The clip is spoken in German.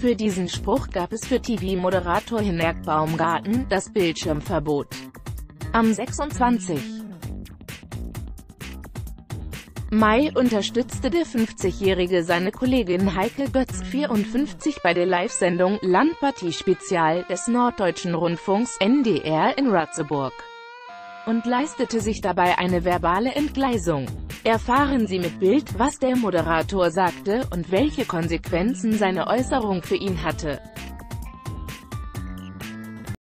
Für diesen Spruch gab es für TV-Moderator Hinerk Baumgarten das Bildschirmverbot. Am 26. Mai unterstützte der 50-Jährige seine Kollegin Heike Götz 54 bei der Live-Sendung Landpartie Spezial des Norddeutschen Rundfunks NDR in Ratzeburg und leistete sich dabei eine verbale Entgleisung. Erfahren Sie mit Bild, was der Moderator sagte und welche Konsequenzen seine Äußerung für ihn hatte.